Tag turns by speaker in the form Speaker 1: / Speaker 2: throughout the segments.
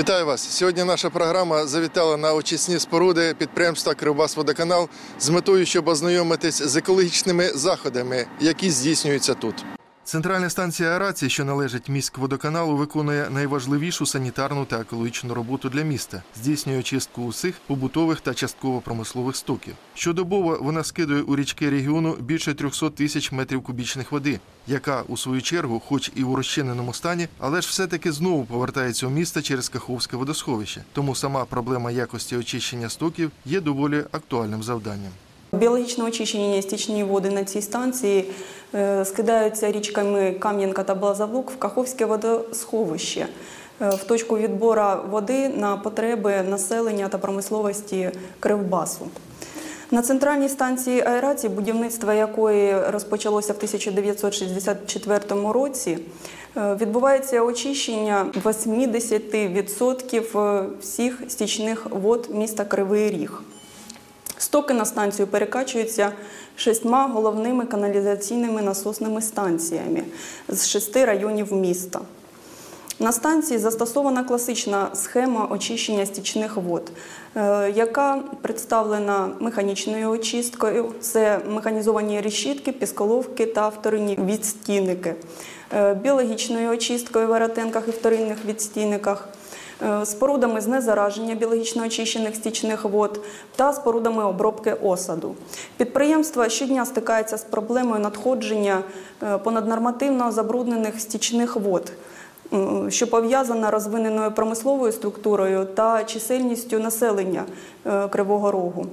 Speaker 1: Вітаю вас! Сьогодні наша програма завітала на очисні споруди підприємства Кривбасводоканал з метою, щоб ознайомитись з екологічними заходами, які здійснюються тут. Центральна станція аерації, що належить міськводоканалу, виконує найважливішу санітарну та екологічну роботу для міста, здійснює очистку усіх побутових та частково промислових стоків. Щодобово вона скидує у річки регіону більше 300 тисяч метрів кубічних води, яка у свою чергу, хоч і в розчиненому стані, але ж все-таки знову повертається у місто через Каховське водосховище. Тому сама проблема якості очищення стоків є доволі актуальним завданням.
Speaker 2: Біологічне очищення стічні води на цій станції скидаються річками Кам'янка та Блазавлук в Каховське водосховище е, в точку відбору води на потреби населення та промисловості Кривбасу. На центральній станції аерації, будівництво якої розпочалося в 1964 році, е, відбувається очищення 80% всіх стічних вод міста Кривий Ріг. Стоки на станцію перекачуються шістьма головними каналізаційними насосними станціями з шести районів міста. На станції застосована класична схема очищення стічних вод, е, яка представлена механічною очисткою. Це механізовані решітки, пісколовки та вторинні відстійники, е, біологічною очисткою в аеротенках і вторинних відстійниках е, спорудами знезараження біологічно очищених стічних вод та спорудами обробки осаду. Підприємство щодня стикається з проблемою надходження е, понаднормативно забруднених стічних вод. Що пов'язана розвиненою промисловою структурою та чисельністю населення е, Кривого Рогу.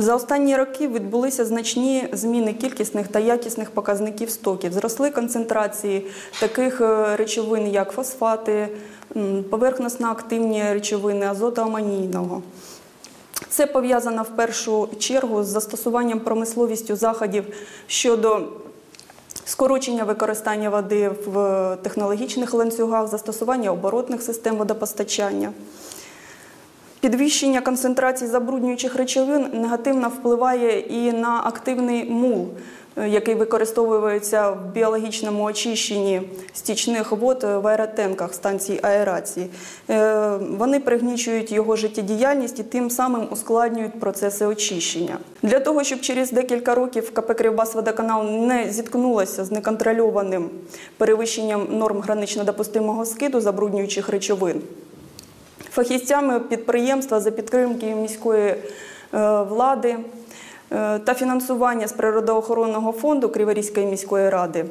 Speaker 2: За останні роки відбулися значні зміни кількісних та якісних показників стоків. Зросли концентрації таких е, речовин, як фосфати, м, поверхносно-активні речовини азотоамонійного. Це пов'язано в першу чергу з застосуванням промисловістю заходів щодо скорочення використання води в технологічних ланцюгах, застосування оборотних систем водопостачання. Підвищення концентрації забруднюючих речовин негативно впливає і на активний мул, е, який використовується в біологічному очищенні стічних вод в аеротенках станцій аерації. Е, Вони пригнічують його життєдіяльність і тим самим ускладнюють процеси очищення. Для того, щоб через декілька років КП «Кривбасводоканал» не зіткнулося з неконтрольованим перевищенням норм гранично допустимого скиду забруднюючих речовин, Фахівцями підприємства за підтримки міської е, влади е, та фінансування з природоохоронного фонду Криворізької міської ради.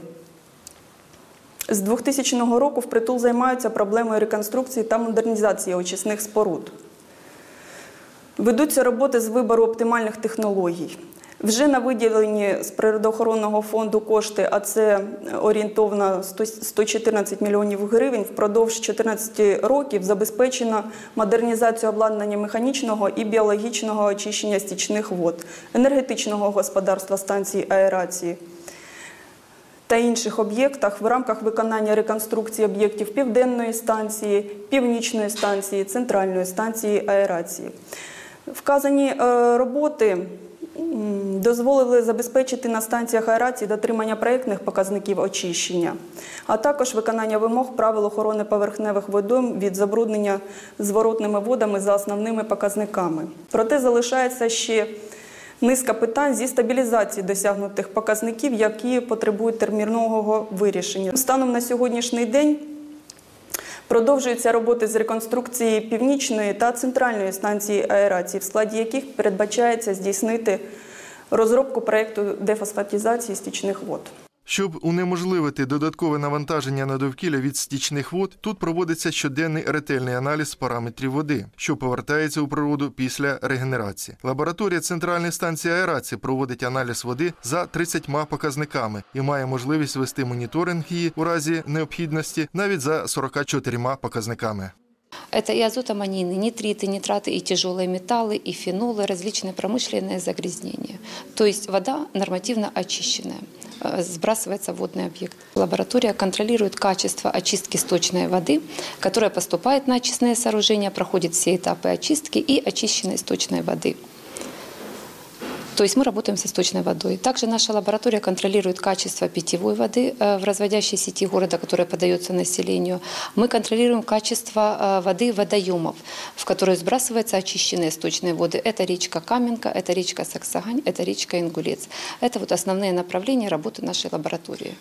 Speaker 2: З 2000 року впритул займаються проблемою реконструкції та модернізації очисних споруд. Ведуться роботи з вибору оптимальних технологій. Вже на виділені з природоохоронного фонду кошти, а це орієнтовно 100 114 мільйонів гривень, впродовж 14 років забезпечено модернізацію обладнання механічного і біологічного очищення стічних вод, енергетичного господарства станції аерації та інших об'єктах в рамках виконання реконструкції об'єктів південної станції, північної станції, центральної станції аерації. Вказані е, роботи дозволили забезпечити на станціях аерації дотримання проєктних показників очищення, а також виконання вимог правил охорони поверхневих водойм від забруднення зворотними водами за основними показниками. Проте залишається ще низка питань зі стабілізації досягнутих показників, які потребують термінового вирішення. Станом на сьогоднішній день продовжуються роботи з реконструкції північної та центральної станції аерації, в складі яких передбачається здійснити розробку проєкту дефосфатізації стічних вод.
Speaker 1: Щоб унеможливити додаткове навантаження на довкілля від стічних вод, тут проводиться щоденний ретельний аналіз параметрів води, що повертається у природу після регенерації. Лабораторія центральної станції аерації проводить аналіз води за 30 показниками і має можливість вести моніторинг її у разі необхідності навіть за 44 показниками.
Speaker 3: Это и азотамонины, нитриты, нитраты, и тяжелые металлы, и фенолы, различные промышленные загрязнения. То есть вода нормативно очищенная, э, сбрасывается в водный объект. Лаборатория контролирует качество очистки сточной воды, которая поступает на очистные сооружения, проходит все этапы очистки и очищенной сточной воды. То есть мы работаем со сточной водой. Также наша лаборатория контролирует качество питьевой воды э, в разводящей сети города, которая подается населению. Мы контролируем качество э, воды водоемов, в которые сбрасываются очищенные сточные воды. Это речка Каменка, это речка Саксагань, это речка Ингулец. Это вот основные направления работы нашей лаборатории.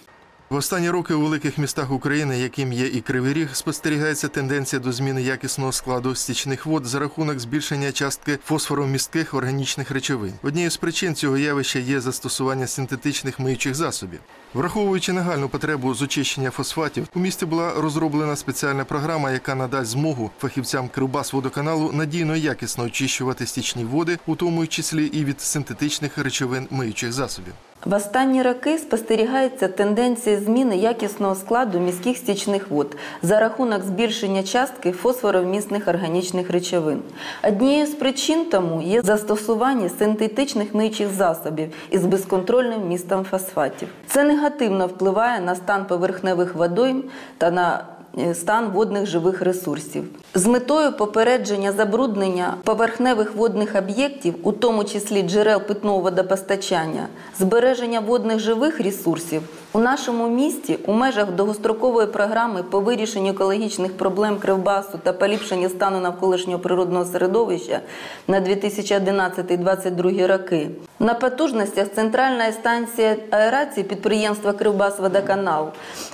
Speaker 1: В останні роки у великих містах України, яким є і Кривий Ріг, спостерігається тенденція до зміни якісного складу стічних вод за рахунок збільшення частки фосфоромістких органічних речовин. Однією з причин цього явища є застосування синтетичних миючих засобів. Враховуючи нагальну потребу з очищення фосфатів, у місті була розроблена спеціальна програма, яка надасть змогу фахівцям Кривбасводоканалу надійно і якісно очищувати стічні води, у тому числі і від синтетичних речовин миючих засобів.
Speaker 4: В останні роки спостерігається тенденція зміни якісного складу міських стічних вод за рахунок збільшення частки фосфоровмісних органічних речовин. Однією з причин тому є застосування синтетичних миючих засобів із безконтрольним вмістом фосфатів. Це негативно впливає на стан поверхневих водойм та на стан водних живих ресурсів. З метою попередження забруднення поверхневих водних об'єктів, у тому числі джерел питного водопостачання, збереження водних живих ресурсів, у нашому місті у межах довгострокової програми по вирішенню екологічних проблем Кривбасу та поліпшенню стану навколишнього природного середовища на 2011-2022 роки. На потужностях центральної станції аерації підприємства Кривбасводоканал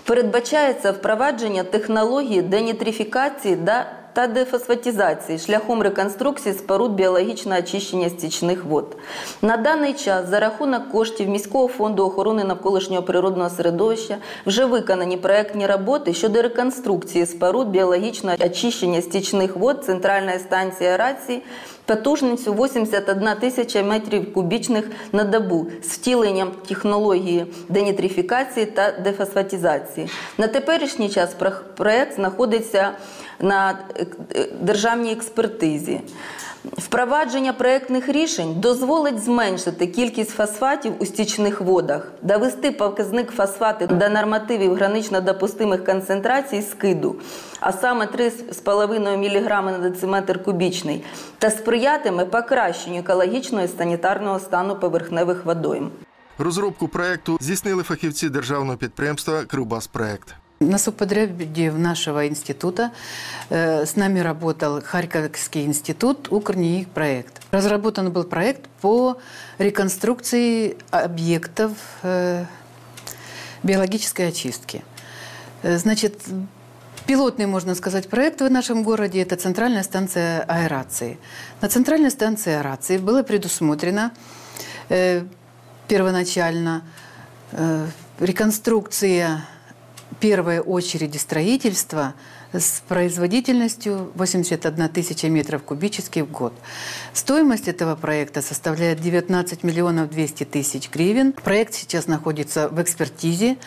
Speaker 4: передбачається впровадження технології денітрифікації та та дефосфатизації шляхом реконструкції споруд біологічного очищення стічних вод. На даний час за рахунок коштів міського фонду охорони навколишнього природного середовища вже виконані проектні роботи щодо реконструкції споруд біологічного очищення стічних вод центральної станції аерації потужністю 81 тисяча метрів кубічних на добу з втіленням технології денітрифікації та дефосфатизації. На теперішній час про- проект знаходиться на е, е, державній експертизі. Впровадження проектних рішень дозволить зменшити кількість фосфатів у стічних водах, довести показник фосфати до нормативів гранично допустимих концентрацій скиду, а саме 3,5 мг на дециметр кубічний, та сприятиме покращенню екологічного і санітарного стану поверхневих водойм.
Speaker 1: Розробку проекту здійснили фахівці державного підприємства Кривбаспроект.
Speaker 5: На субподряде нашего института э, с нами работал Харьковский институт «Укрнеик проект». Разработан был проект по реконструкции объектов э, биологической очистки. Э, Значит, пилотный, можно сказать, проект в нашем городе – это центральная станция аэрации. На центральной станции аэрации было предусмотрено первоначально реконструкция первой очереди строительства с производительностью 81 тысяча метров кубических в год. Стоимость этого проекта составляет 19 миллионов 200 тысяч гривен. Проект сейчас находится в экспертизе.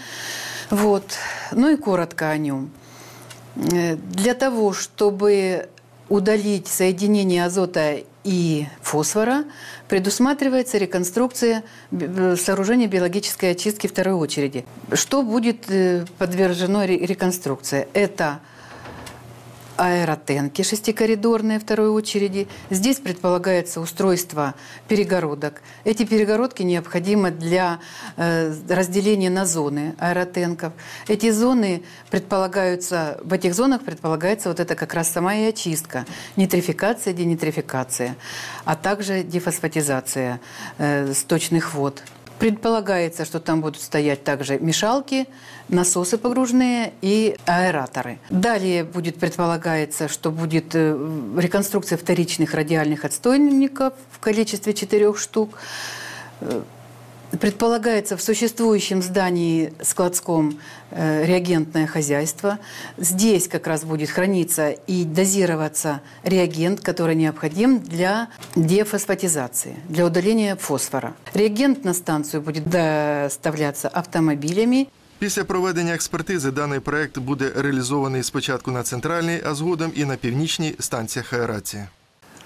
Speaker 5: Вот. Ну и коротко о нем. Э, Для того, чтобы удалить соединение азота и фосфора, предусматривается реконструкция сооружения биологической очистки второй очереди. Что будет э, подвержено ре- реконструкции? Это аэротенки шестикоридорные второй очереди. Здесь предполагается устройство перегородок. Эти перегородки необходимы для э, разделения на зоны аэротенков. Эти зоны предполагаются, в этих зонах предполагается вот это как раз сама и очистка, нитрификация, денитрификация, а также дефосфатизация э, сточных вод. Предполагается, что там будут стоять также мешалки, насосы погружные и аэраторы. Далее будет предполагается, что будет э, реконструкция вторичных радиальных отстойников в количестве четырех штук. Э, Предполагается в существующем здании складском э, реагентное хозяйство. Здесь как раз будет храниться и дозироваться реагент, который необходим для дефосфатизации, для удаления фосфора. Реагент на станцию будет доставляться автомобилями
Speaker 1: Після проведення експертизи даний проект буде реалізований спочатку на центральній, а згодом і на північній станціях аерації.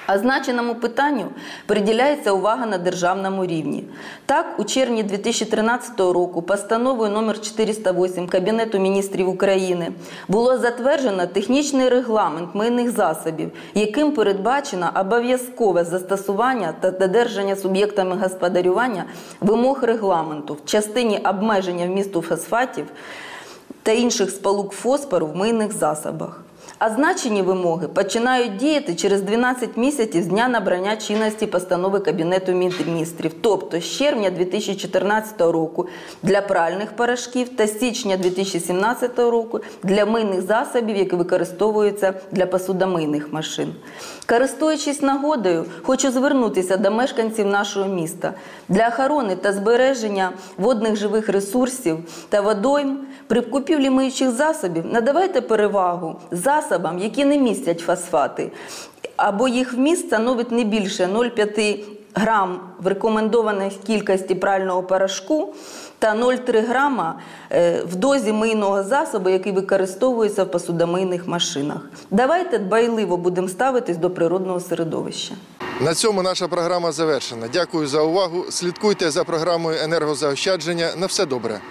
Speaker 4: Означеному питанню приділяється увага на державному рівні. Так, у червні 2013 року постановою номер 408 Кабінету міністрів України було затверджено технічний регламент мийних засобів, яким передбачено обов'язкове застосування та додержання суб'єктами господарювання вимог регламенту в частині обмеження вмісту фосфатів та інших сполук фосфору в мийних засобах. Означені вимоги починають діяти через 12 місяців з дня набрання чинності постанови Кабінету міністрів, тобто з червня 2014 року для пральних порошків та січня 2017 року для мийних засобів, які використовуються для посудомийних машин. Користуючись нагодою, хочу звернутися до мешканців нашого міста для охорони та збереження водних живих ресурсів та водойм при купівлі миючих засобів надавайте перевагу засобам, які не містять фосфати, або їх вміст становить не більше 0,5 грам в рекомендованій кількості прального порошку та 0,3 грама е, в дозі мийного засобу, який використовується в посудомийних машинах. Давайте дбайливо будемо ставитись до природного середовища.
Speaker 1: На цьому наша програма завершена. Дякую за увагу. Слідкуйте за програмою енергозаощадження. На все добре.